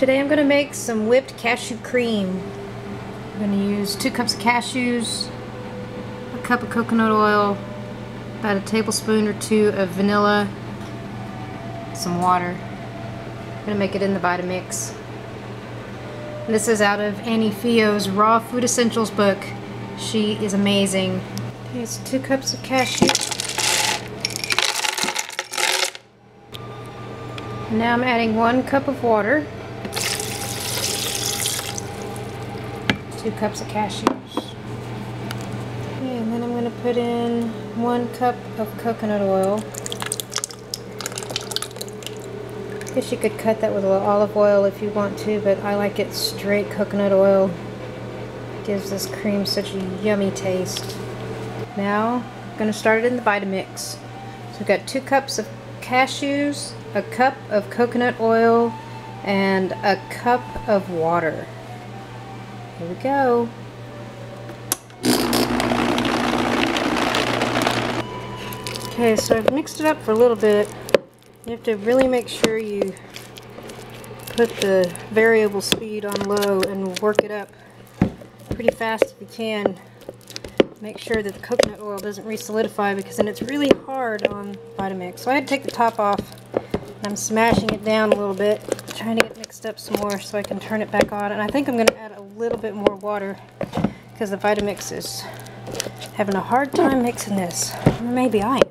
Today I'm going to make some whipped cashew cream. I'm going to use two cups of cashews, a cup of coconut oil, about a tablespoon or two of vanilla, some water. I'm going to make it in the Vitamix. This is out of Ani Phyo's Raw Food Essentials book. She is amazing. Okay, it's two cups of cashew. Now I'm adding one cup of water. Two cups of cashews. Okay, and then I'm going to put in one cup of coconut oil. I guess you could cut that with a little olive oil if you want to, but I like it straight coconut oil. It gives this cream such a yummy taste. Now, I'm going to start it in the Vitamix. So we've got two cups of cashews, a cup of coconut oil, and a cup of water. Here we go. Okay, so I've mixed it up for a little bit. You have to really make sure you put the variable speed on low and work it up pretty fast if you can. Make sure that the coconut oil doesn't re-solidify because then it's really hard on Vitamix. So I had to take the top off. And I'm smashing it down a little bit, trying to get mixed up some more so I can turn it back on. And I think I'm going to add a little bit more water because the Vitamix is having a hard time mixing this. Maybe I am.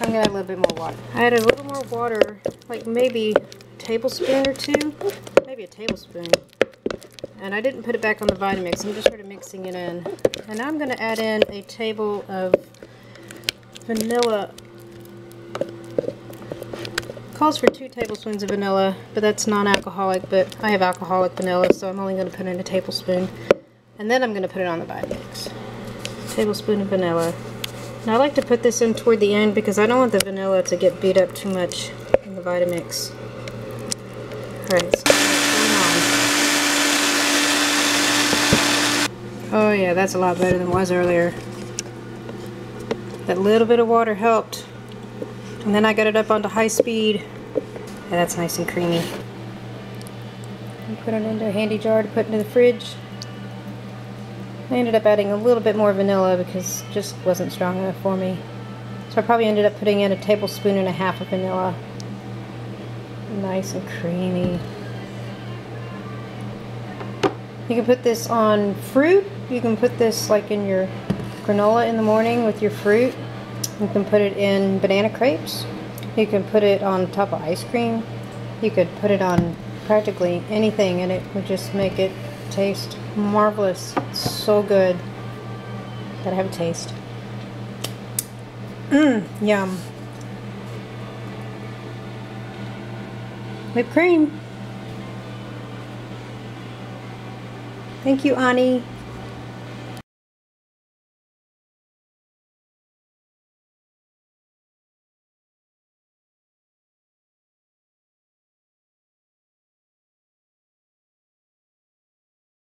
I'm going to add a little bit more water. I added a little more water, like maybe a tablespoon or two. Maybe a tablespoon. And I didn't put it back on the Vitamix. I'm just sort of mixing it in. And I'm going to add in a table of vanilla calls for two tablespoons of vanilla, but that's non-alcoholic, but I have alcoholic vanilla, so I'm only going to put in a tablespoon. And then I'm going to put it on the Vitamix. Tablespoon of vanilla. Now I like to put this in toward the end because I don't want the vanilla to get beat up too much in the Vitamix. Alright, so Oh yeah, that's a lot better than it was earlier. That little bit of water helped. And then I got it up onto high speed. Yeah, that's nice and creamy. And put it into a handy jar to put into the fridge. I ended up adding a little bit more vanilla because it just wasn't strong enough for me. So I probably ended up putting in a tablespoon and a half of vanilla. Nice and creamy. You can put this on fruit. You can put this like in your granola in the morning with your fruit. You can put it in banana crepes. You can put it on top of ice cream. You could put it on practically anything and it would just make it taste marvelous. It's so good. Gotta have a taste. Mmm, yum. Whipped cream. Thank you, Ani.